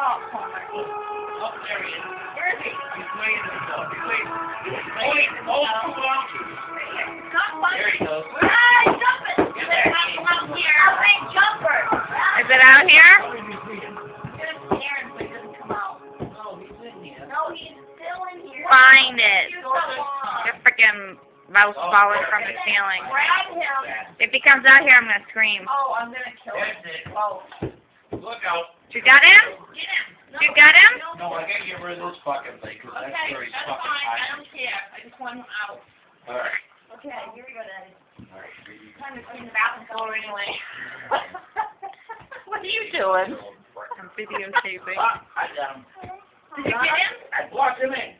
Oh. Oh, there he is. Where is he? He's weighing himself. He's weighing. He's Weighing weighing himself. oh, two ounces. There he goes. Ah, jumping. Get there. Come out here. I'm jumper. Is it out here? How did you see him? There's Aaron, but he doesn't come out. Oh, he's in here. No, he's still in here. Find it. You're so long. The freaking mouse falling from the ceiling. Grab him. If he comes out here, I'm gonna scream. Oh, I'm gonna kill him. Oh, Look out. You got him? No, You got him? No, I gotta get rid of this fucking thing, because that's Okay, where he's that's fucking fine. I don't care. I just want him out. Alright. Okay, here we go, Daddy. Alright, baby. Time to clean the bathroom floor anyway. What are you doing? I'm videotaping. Ah, I got him. Did you get him? I blocked him in.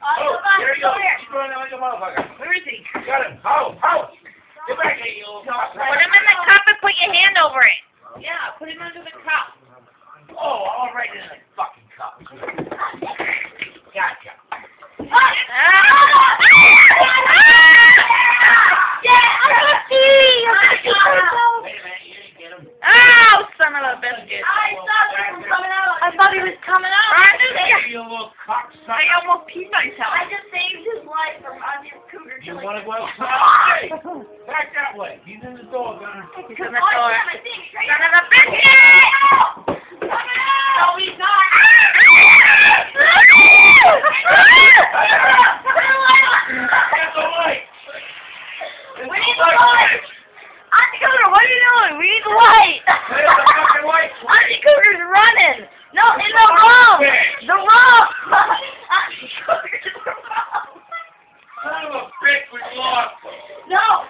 Oh, Oh, come there he come goes. here. He's running like a motherfucker. Where is he? Got him. How? How? Get back here, you little cock. Put him in the cup and put your hand over it. Yeah, put him under the cup. Oh, all right in the fucking cup. Gotcha. Yeah, I can see. I can see myself. Wait a minute, you didn't get him. Oh, son of a biscuit. I saw him coming out. I thought he was coming out. You little cocksucker. I almost peed myself. I just saved his life from onion cougar You want to go outside? Back that way. He's in the door, Gunner. He's in the Oh, door. yeah, I think straight Son of out. a biscuit. Coming out. No, he's not. Get the light. We need the light. Auntie Cougar, what are you doing? We need the light. There's the fucking light. Auntie Cougar's running. No, in the room. The room. No!